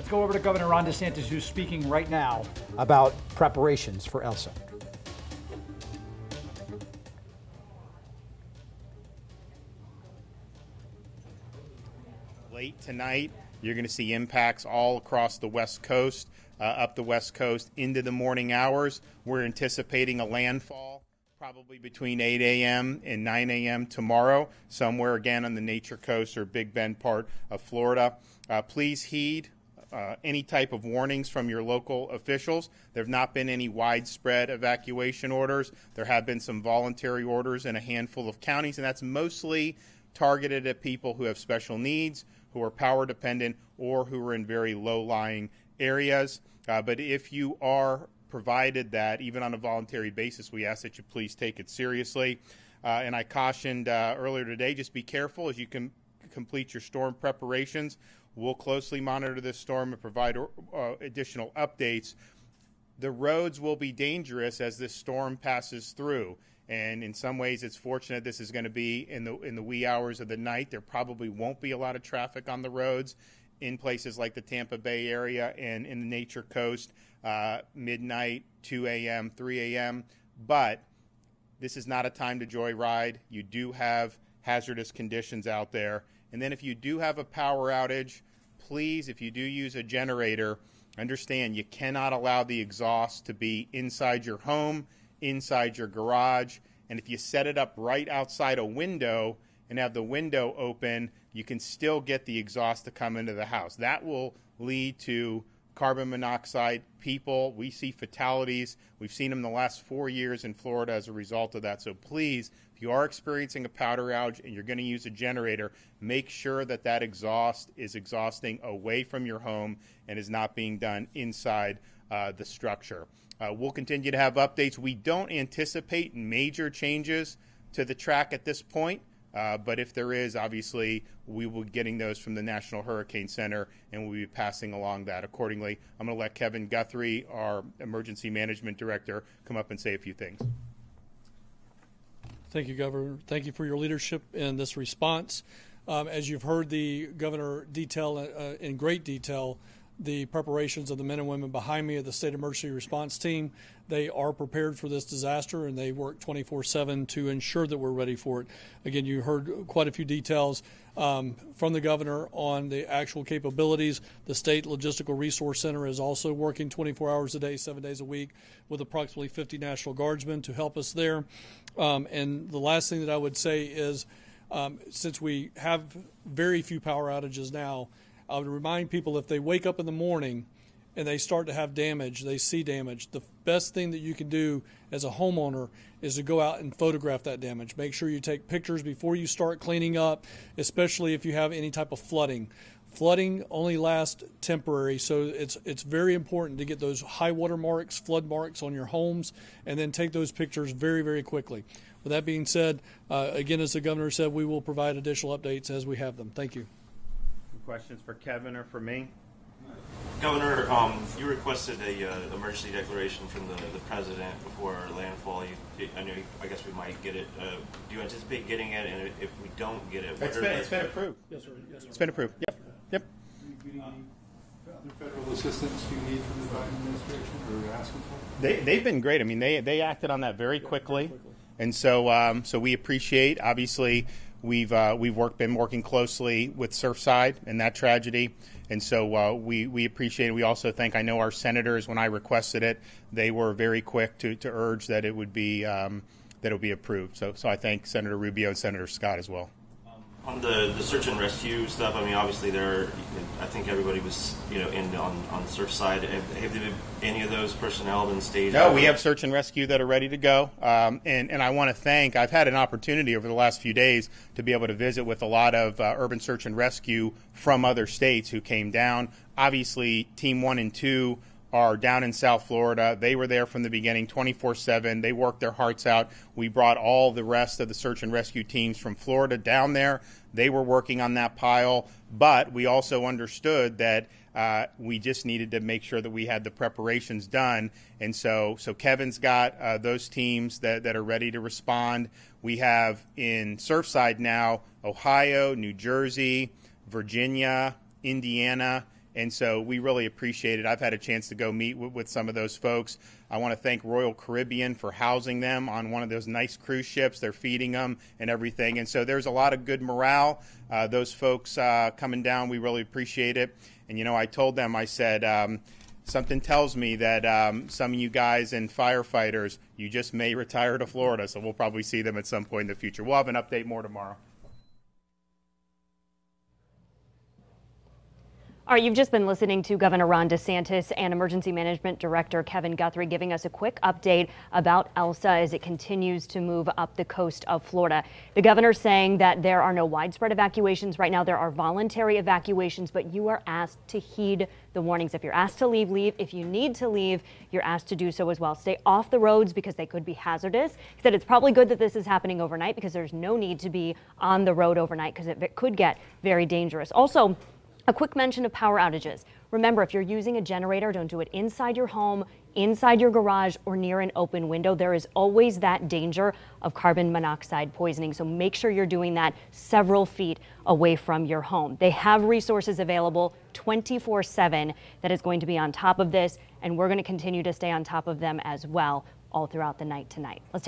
Let's go over to Governor Ron DeSantis, who's speaking right now about preparations for Elsa. Late tonight, you're going to see impacts all across the West Coast, uh, up the West Coast into the morning hours. We're anticipating a landfall probably between 8 a.m. and 9 a.m. tomorrow, somewhere again on the Nature Coast or Big Bend part of Florida. Uh, please heed uh, any type of warnings from your local officials. There have not been any widespread evacuation orders. There have been some voluntary orders in a handful of counties, and that's mostly targeted at people who have special needs, who are power dependent, or who are in very low lying areas. Uh, but if you are provided that, even on a voluntary basis, we ask that you please take it seriously. Uh, and I cautioned uh, earlier today just be careful as you can complete your storm preparations. We'll closely monitor this storm and provide uh, additional updates. The roads will be dangerous as this storm passes through. And in some ways, it's fortunate this is going to be in the in the wee hours of the night. There probably won't be a lot of traffic on the roads in places like the Tampa Bay area and in the Nature Coast, uh, midnight, 2 a.m., 3 a.m. But this is not a time to joyride. You do have hazardous conditions out there. And then if you do have a power outage, please, if you do use a generator, understand you cannot allow the exhaust to be inside your home, inside your garage. And if you set it up right outside a window and have the window open, you can still get the exhaust to come into the house. That will lead to carbon monoxide. People, we see fatalities. We've seen them the last four years in Florida as a result of that. So please, if you are experiencing a powder outage and you're going to use a generator, make sure that that exhaust is exhausting away from your home and is not being done inside uh, the structure. Uh, we'll continue to have updates. We don't anticipate major changes to the track at this point. Uh, but if there is, obviously, we will be getting those from the National Hurricane Center, and we'll be passing along that accordingly. I'm going to let Kevin Guthrie, our Emergency Management Director, come up and say a few things. Thank you, Governor. Thank you for your leadership in this response. Um, as you've heard the Governor detail uh, in great detail the preparations of the men and women behind me of the state emergency response team. They are prepared for this disaster and they work 24 7 to ensure that we're ready for it. Again, you heard quite a few details um, from the governor on the actual capabilities. The State Logistical Resource Center is also working 24 hours a day, seven days a week, with approximately 50 National Guardsmen to help us there. Um, and the last thing that I would say is um, since we have very few power outages now, I would remind people if they wake up in the morning and they start to have damage, they see damage, the best thing that you can do as a homeowner is to go out and photograph that damage. Make sure you take pictures before you start cleaning up, especially if you have any type of flooding. Flooding only lasts temporary, so it's it's very important to get those high water marks, flood marks on your homes, and then take those pictures very, very quickly. With that being said, uh, again, as the governor said, we will provide additional updates as we have them. Thank you questions for Kevin or for me? Governor, um, you requested a uh, emergency declaration from the, the president before landfall. You, I know. I guess we might get it. Uh, do you anticipate getting it? And if we don't get it, it's been, it's been approved. Yes, sir. Yes, sir. It's been approved. Yep. Yep. other federal assistance you need from the Biden administration, or are asking for? They they've been great. I mean, they they acted on that very quickly, and so um, so we appreciate obviously We've uh, we've worked been working closely with Surfside and that tragedy, and so uh, we we appreciate it. We also thank I know our senators when I requested it, they were very quick to, to urge that it would be um, that it would be approved. So so I thank Senator Rubio and Senator Scott as well. On the, the search and rescue stuff, I mean, obviously there. I think everybody was, you know, in on on Surfside. Have, have been any of those personnel been staged? No, we have search and rescue that are ready to go. Um, and and I want to thank. I've had an opportunity over the last few days to be able to visit with a lot of uh, urban search and rescue from other states who came down. Obviously, Team One and Two are down in South Florida. They were there from the beginning, 24 7. They worked their hearts out. We brought all the rest of the search and rescue teams from Florida down there. They were working on that pile, but we also understood that. Uh, we just needed to make sure that we had the preparations done, and so so Kevin's got uh, those teams that, that are ready to respond. We have in Surfside now Ohio, New Jersey, Virginia, Indiana, And so we really appreciate it. I've had a chance to go meet with, with some of those folks. I want to thank Royal Caribbean for housing them on one of those nice cruise ships. They're feeding them and everything. And so there's a lot of good morale. Uh, those folks uh, coming down, we really appreciate it. And, you know, I told them, I said, um, something tells me that um, some of you guys and firefighters, you just may retire to Florida. So we'll probably see them at some point in the future. We'll have an update more tomorrow. All right, you've just been listening to Governor Ron DeSantis and Emergency Management Director Kevin Guthrie giving us a quick update about Elsa as it continues to move up the coast of Florida. The governor saying that there are no widespread evacuations right now. There are voluntary evacuations, but you are asked to heed the warnings. If you're asked to leave, leave. If you need to leave, you're asked to do so as well. Stay off the roads because they could be hazardous. He said it's probably good that this is happening overnight because there's no need to be on the road overnight because it could get very dangerous. Also, a quick mention of power outages. Remember, if you're using a generator, don't do it inside your home, inside your garage, or near an open window. There is always that danger of carbon monoxide poisoning. So make sure you're doing that several feet away from your home. They have resources available 24 7 that is going to be on top of this, and we're going to continue to stay on top of them as well all throughout the night tonight. Let's